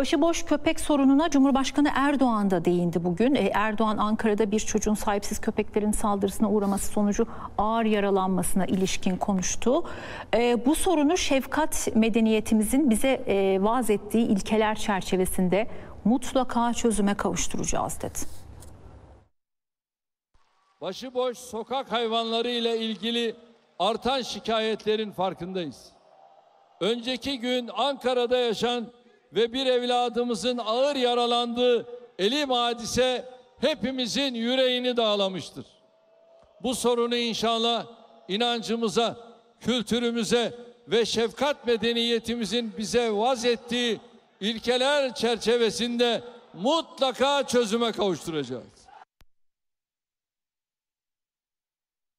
Başıboş köpek sorununa Cumhurbaşkanı Erdoğan da değindi bugün. E, Erdoğan Ankara'da bir çocuğun sahipsiz köpeklerin saldırısına uğraması sonucu ağır yaralanmasına ilişkin konuştu. E, bu sorunu şefkat medeniyetimizin bize e, vaaz ettiği ilkeler çerçevesinde mutlaka çözüme kavuşturacağız dedi. Başıboş sokak hayvanları ile ilgili artan şikayetlerin farkındayız. Önceki gün Ankara'da yaşan ve bir evladımızın ağır yaralandığı elim hadise hepimizin yüreğini dağlamıştır. Bu sorunu inşallah inancımıza, kültürümüze ve şefkat medeniyetimizin bize vaz ettiği ilkeler çerçevesinde mutlaka çözüme kavuşturacağız.